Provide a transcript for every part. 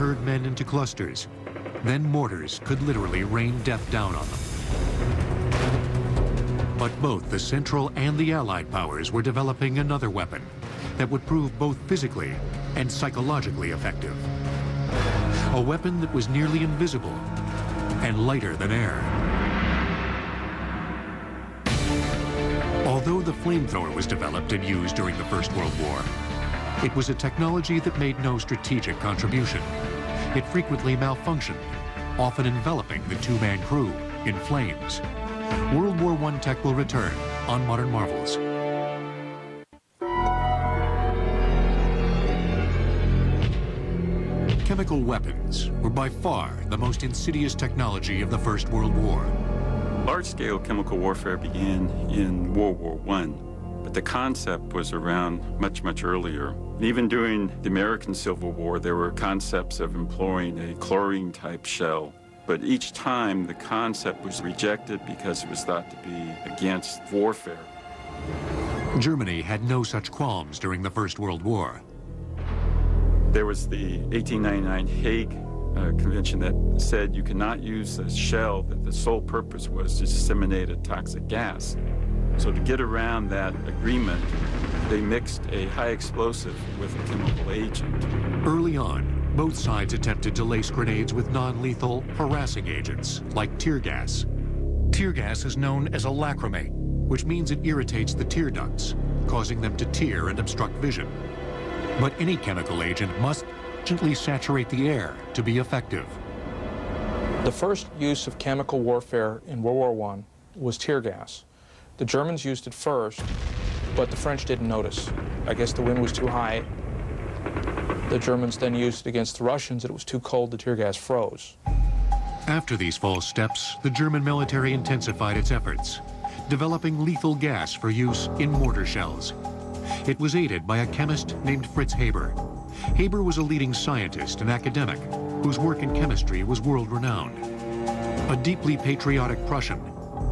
herd men into clusters. Then mortars could literally rain death down on them. But both the Central and the Allied powers were developing another weapon that would prove both physically and psychologically effective. A weapon that was nearly invisible and lighter than air. Although the flamethrower was developed and used during the First World War, it was a technology that made no strategic contribution. It frequently malfunctioned, often enveloping the two-man crew in flames. World War I tech will return on Modern Marvels. Chemical weapons were by far the most insidious technology of the First World War. Large-scale chemical warfare began in World War I, but the concept was around much, much earlier. Even during the American Civil War, there were concepts of employing a chlorine-type shell. But each time, the concept was rejected because it was thought to be against warfare. Germany had no such qualms during the First World War. There was the 1899 Hague uh, Convention that said you cannot use a shell that the sole purpose was to disseminate a toxic gas. So to get around that agreement, they mixed a high explosive with a chemical agent. Early on, both sides attempted to lace grenades with non-lethal harassing agents, like tear gas. Tear gas is known as a lacrimate, which means it irritates the tear ducts, causing them to tear and obstruct vision. But any chemical agent must gently saturate the air to be effective. The first use of chemical warfare in World War I was tear gas. The Germans used it first, but the French didn't notice. I guess the wind was too high. The Germans then used it against the Russians, it was too cold, the tear gas froze. After these false steps, the German military intensified its efforts, developing lethal gas for use in mortar shells. It was aided by a chemist named Fritz Haber. Haber was a leading scientist and academic whose work in chemistry was world-renowned. A deeply patriotic Prussian,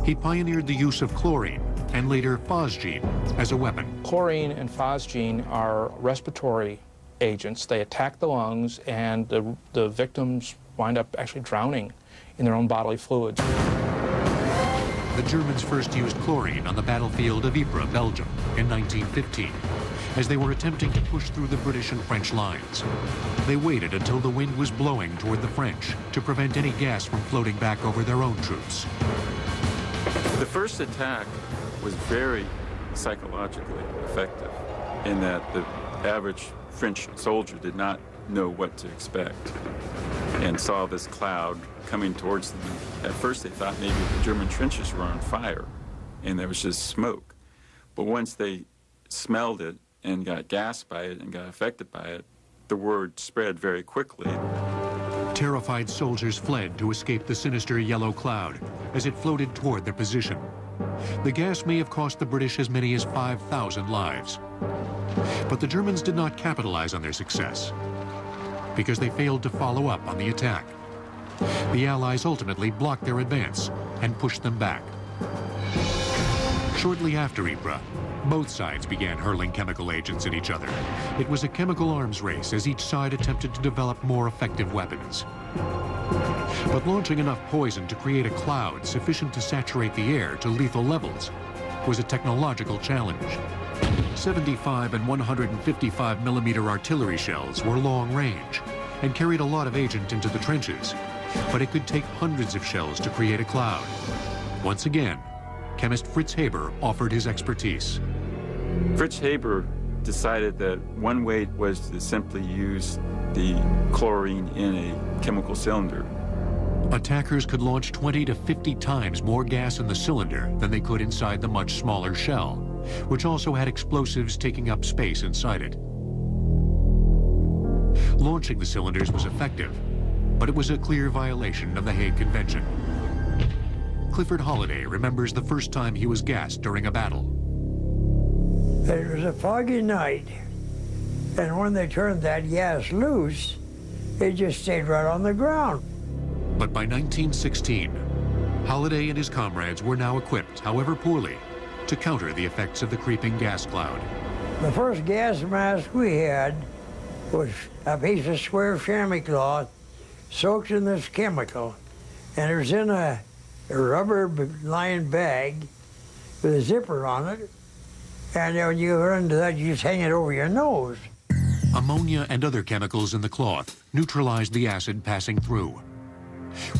he pioneered the use of chlorine and later phosgene as a weapon. Chlorine and phosgene are respiratory agents. They attack the lungs, and the, the victims wind up actually drowning in their own bodily fluids. The Germans first used chlorine on the battlefield of Ypres, Belgium, in 1915, as they were attempting to push through the British and French lines. They waited until the wind was blowing toward the French to prevent any gas from floating back over their own troops. The first attack was very psychologically effective in that the average French soldier did not know what to expect and saw this cloud coming towards them. At first they thought maybe the German trenches were on fire and there was just smoke. But once they smelled it and got gassed by it and got affected by it, the word spread very quickly. Terrified soldiers fled to escape the sinister yellow cloud as it floated toward their position. The gas may have cost the British as many as 5,000 lives. But the Germans did not capitalize on their success because they failed to follow up on the attack. The Allies ultimately blocked their advance and pushed them back. Shortly after Ypres, both sides began hurling chemical agents at each other. It was a chemical arms race as each side attempted to develop more effective weapons. But launching enough poison to create a cloud sufficient to saturate the air to lethal levels was a technological challenge. 75 and 155 millimeter artillery shells were long range and carried a lot of agent into the trenches, but it could take hundreds of shells to create a cloud. Once again, chemist Fritz Haber offered his expertise. Fritz Haber decided that one way was to simply use the chlorine in a chemical cylinder. Attackers could launch 20 to 50 times more gas in the cylinder than they could inside the much smaller shell, which also had explosives taking up space inside it. Launching the cylinders was effective, but it was a clear violation of the Hague Convention. Clifford Holliday remembers the first time he was gassed during a battle. It was a foggy night, and when they turned that gas loose, it just stayed right on the ground. But by 1916, Holliday and his comrades were now equipped, however poorly, to counter the effects of the creeping gas cloud. The first gas mask we had was a piece of square chamois cloth soaked in this chemical, and it was in a, a rubber lined bag with a zipper on it. And when you run into that, you just hang it over your nose. Ammonia and other chemicals in the cloth neutralized the acid passing through.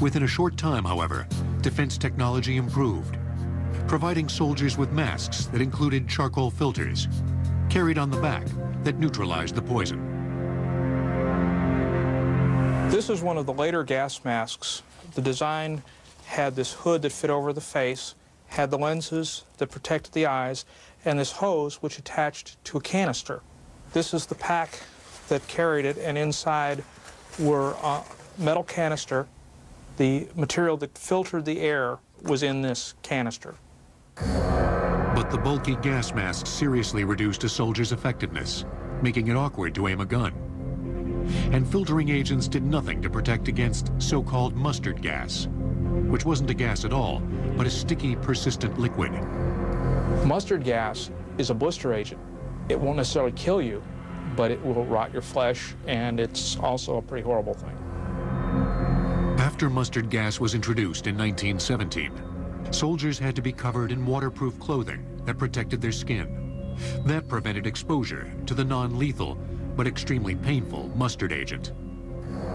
Within a short time, however, defense technology improved, providing soldiers with masks that included charcoal filters, carried on the back, that neutralized the poison. This is one of the later gas masks. The design had this hood that fit over the face, had the lenses that protected the eyes, and this hose which attached to a canister. This is the pack that carried it, and inside were a metal canister. The material that filtered the air was in this canister. But the bulky gas mask seriously reduced a soldier's effectiveness, making it awkward to aim a gun. And filtering agents did nothing to protect against so-called mustard gas, which wasn't a gas at all, but a sticky, persistent liquid. Mustard gas is a blister agent. It won't necessarily kill you, but it will rot your flesh, and it's also a pretty horrible thing. After mustard gas was introduced in 1917, soldiers had to be covered in waterproof clothing that protected their skin. That prevented exposure to the non-lethal, but extremely painful mustard agent.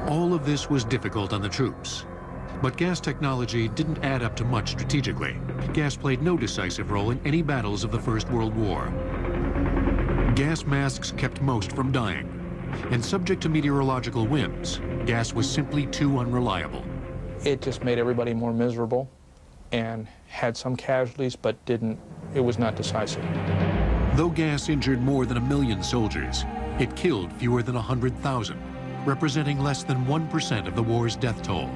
All of this was difficult on the troops, but gas technology didn't add up to much strategically. Gas played no decisive role in any battles of the First World War. Gas masks kept most from dying, and subject to meteorological whims, gas was simply too unreliable. It just made everybody more miserable and had some casualties, but didn't, it was not decisive. Though gas injured more than a million soldiers, it killed fewer than 100,000, representing less than 1% of the war's death toll.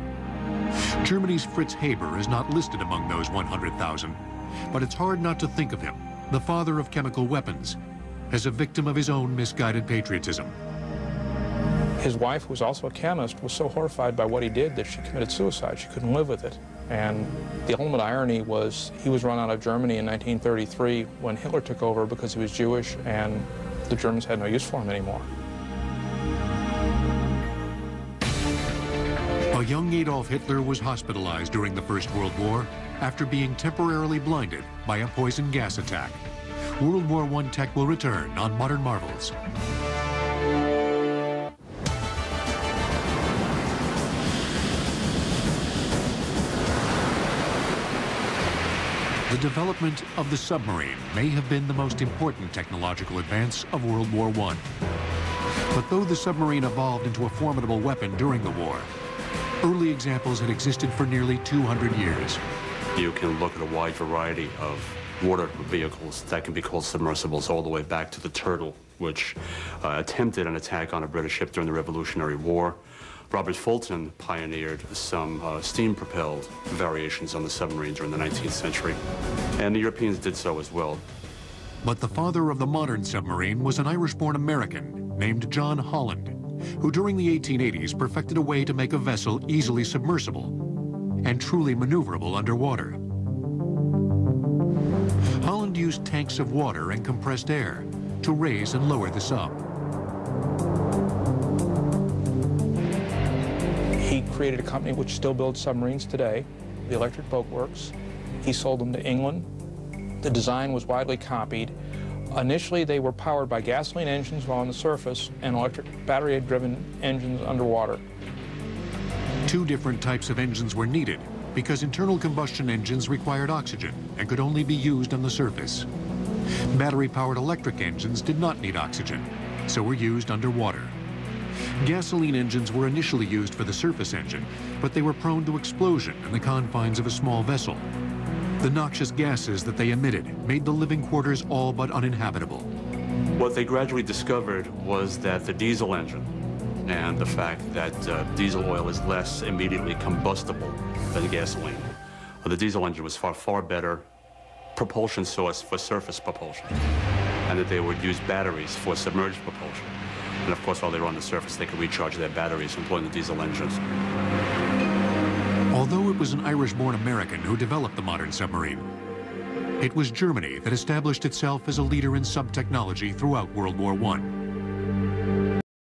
Germany's Fritz Haber is not listed among those 100,000, but it's hard not to think of him, the father of chemical weapons, as a victim of his own misguided patriotism. His wife, who was also a chemist, was so horrified by what he did that she committed suicide. She couldn't live with it. And the ultimate irony was he was run out of Germany in 1933 when Hitler took over because he was Jewish and the Germans had no use for him anymore. A young Adolf Hitler was hospitalized during the First World War after being temporarily blinded by a poison gas attack. World War I tech will return on Modern Marvels. The development of the submarine may have been the most important technological advance of World War I. But though the submarine evolved into a formidable weapon during the war, early examples had existed for nearly 200 years. You can look at a wide variety of water vehicles that can be called submersibles all the way back to the Turtle, which uh, attempted an attack on a British ship during the Revolutionary War. Robert Fulton pioneered some uh, steam-propelled variations on the submarine during the 19th century, and the Europeans did so as well. But the father of the modern submarine was an Irish-born American named John Holland, who during the 1880s perfected a way to make a vessel easily submersible and truly maneuverable underwater. Holland used tanks of water and compressed air to raise and lower the sub. He created a company which still builds submarines today, the Electric Boat Works. He sold them to England. The design was widely copied. Initially, they were powered by gasoline engines while on the surface and electric battery-driven engines underwater. Two different types of engines were needed because internal combustion engines required oxygen and could only be used on the surface. Battery-powered electric engines did not need oxygen, so were used underwater. Gasoline engines were initially used for the surface engine, but they were prone to explosion in the confines of a small vessel. The noxious gases that they emitted made the living quarters all but uninhabitable. What they gradually discovered was that the diesel engine and the fact that uh, diesel oil is less immediately combustible than gasoline. Uh, the diesel engine was far, far better propulsion source for surface propulsion, and that they would use batteries for submerged propulsion. And of course, while they were on the surface, they could recharge their batteries employing the diesel engines. Although it was an Irish-born American who developed the modern submarine, it was Germany that established itself as a leader in sub-technology throughout World War I.